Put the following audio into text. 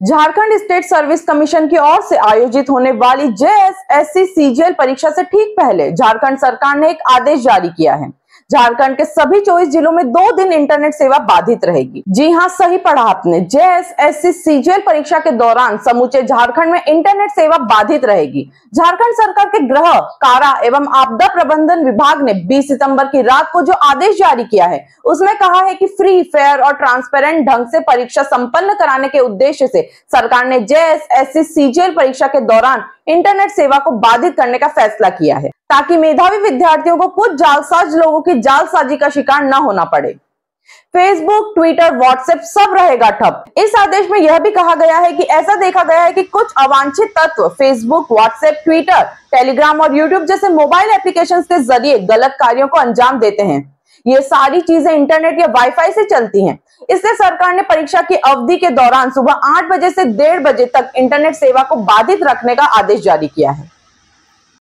Jharkhand state service commission की ओर से आयोजित होने वाली जेएसएससी सीजीएल परीक्षा से ठीक पहले झारखंड सरकार ने एक आदेश जारी किया है। झारखंड के सभी चौबीस जिलों में दो दिन इंटरनेट सेवा बाधित रहेगी। जी हाँ सही पढ़ा आपने। जेएसएससी सीजीएल परीक्षा के दौरान समूचे झारखंड में इंटरनेट सेवा बाधित रहेगी। झारखंड सरकार के ग्रह कारा एवं आपदा प्रबंधन विभाग ने 20 सितंबर की रात को जो आदेश जारी किया है, उसमें कहा है कि फ्री, फेयर और ट्रांसपेरेंट ढंग से परीक्षा संपन्न कराने के उद्देश्य से सरकार ने जेएसएससी सीजीएल परीक्षा के दौरान इंटरनेट सेवा को बाधित करने का फैसला किया है, ताकि मेधावी विद्यार्थियों को कुछ जालसाज लोगों की जालसाजी का शिकार न होना पड़े। फेसबुक ट्विटर व्हाट्सएप सब रहेगा ठप। इस आदेश में यह भी कहा गया है कि ऐसा देखा गया है कि कुछ अवांछित तत्व फेसबुक व्हाट्सएप ट्विटर टेलीग्राम और यूट्यूब जैसे मोबाइल एप्लीकेशंस के ज़रिए गलत कार्यों को अंजाम देते हैं। ये सारी चीज़ें इंटरनेट या वाईफाई से चलती हैं इसलिए सरकार ने परीक्षा की अवधि के दौरान सुबह आठ बजे से डेढ़ बजे तक इंटरनेट सेवा को बाधित रखने का आदेश जारी किया है।